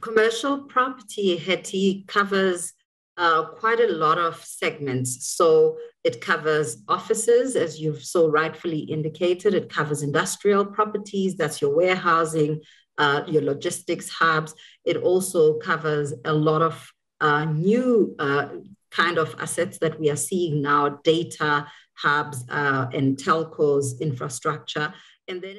Commercial property, Hetty, covers uh, quite a lot of segments. So it covers offices, as you've so rightfully indicated. It covers industrial properties, that's your warehousing, uh, your logistics hubs. It also covers a lot of uh, new uh, kind of assets that we are seeing now, data hubs uh, and telcos infrastructure. And then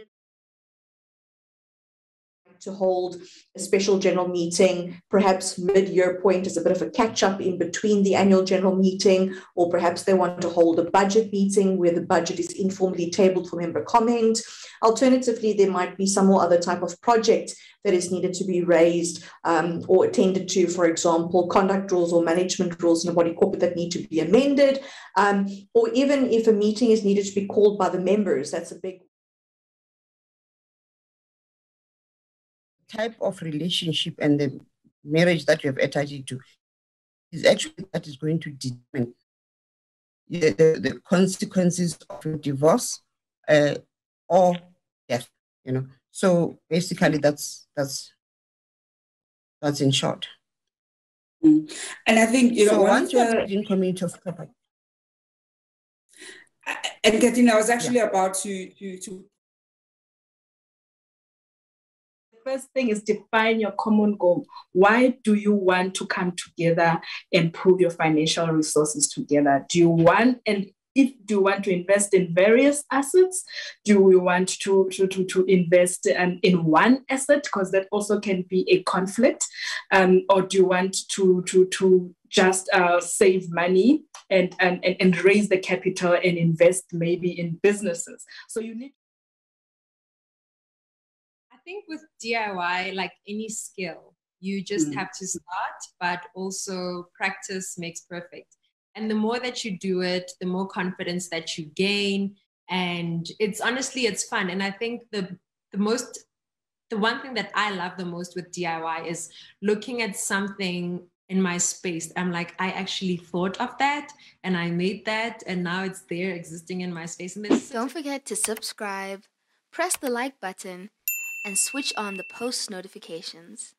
to hold a special general meeting, perhaps mid-year point as a bit of a catch-up in between the annual general meeting, or perhaps they want to hold a budget meeting where the budget is informally tabled for member comment. Alternatively, there might be some or other type of project that is needed to be raised um, or attended to, for example, conduct rules or management rules in a body corporate that need to be amended, um, or even if a meeting is needed to be called by the members, that's a big type of relationship and the marriage that you have attached to is actually that is going to determine the, the, the consequences of a divorce uh, or death, you know. So basically that's that's that's in short. Mm. And I think you know so once you are in community of property. And Katina, I was actually yeah. about to to to first thing is define your common goal. Why do you want to come together and pool your financial resources together? Do you want and if do you want to invest in various assets? Do we want to, to, to, to invest um, in one asset? Because that also can be a conflict. Um, or do you want to, to, to just uh, save money and, and, and raise the capital and invest maybe in businesses? So you need think with DIY, like any skill, you just mm. have to start, but also practice makes perfect. And the more that you do it, the more confidence that you gain. And it's honestly, it's fun. And I think the the most the one thing that I love the most with DIY is looking at something in my space. I'm like, I actually thought of that and I made that and now it's there existing in my space. And don't forget to subscribe, press the like button, and switch on the post notifications.